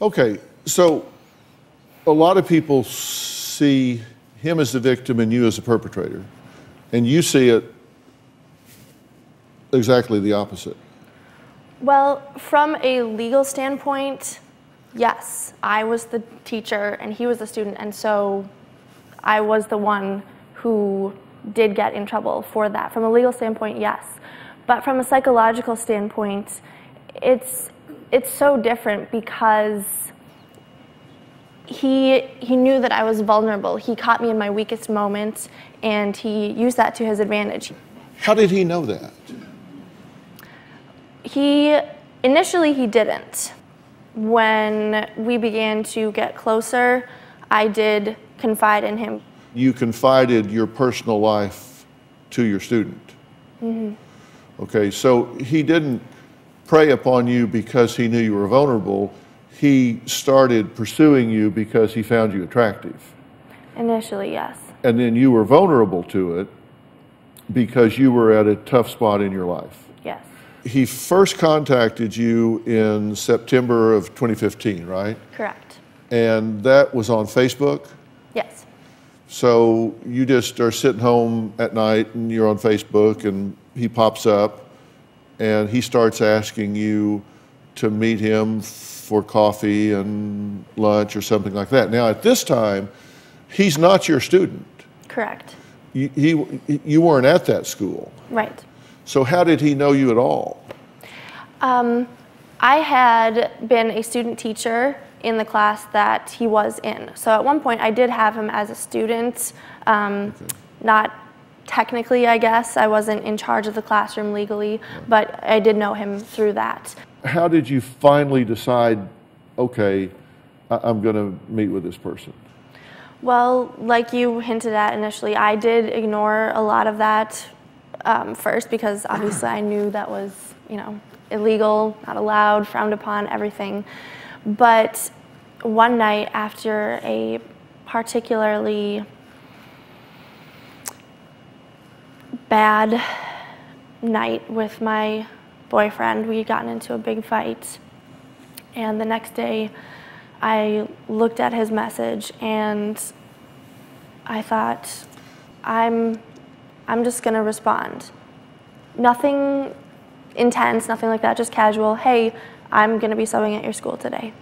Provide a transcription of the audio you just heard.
Okay, so a lot of people see him as the victim and you as the perpetrator, and you see it exactly the opposite. Well, from a legal standpoint, yes, I was the teacher and he was the student, and so I was the one who did get in trouble for that. From a legal standpoint, yes. But from a psychological standpoint, it's it's so different because he he knew that I was vulnerable. He caught me in my weakest moment and he used that to his advantage. How did he know that? He initially he didn't. When we began to get closer, I did confide in him. You confided your personal life to your student. Mm-hmm. Okay, so he didn't prey upon you because he knew you were vulnerable. He started pursuing you because he found you attractive. Initially, yes. And then you were vulnerable to it because you were at a tough spot in your life. Yes. He first contacted you in September of 2015, right? Correct. And that was on Facebook? Yes. So you just are sitting home at night and you're on Facebook and he pops up and he starts asking you to meet him for coffee and lunch or something like that. Now, at this time, he's not your student. Correct. You, he, you weren't at that school. Right. So, how did he know you at all? Um, I had been a student teacher in the class that he was in. So, at one point, I did have him as a student, um, okay. not technically, I guess. I wasn't in charge of the classroom legally, but I did know him through that. How did you finally decide, okay, I'm going to meet with this person? Well, like you hinted at initially, I did ignore a lot of that um, first because obviously I knew that was, you know, illegal, not allowed, frowned upon, everything. But one night after a particularly bad night with my boyfriend. We had gotten into a big fight. And the next day, I looked at his message and I thought, I'm, I'm just gonna respond. Nothing intense, nothing like that, just casual. Hey, I'm gonna be subbing at your school today.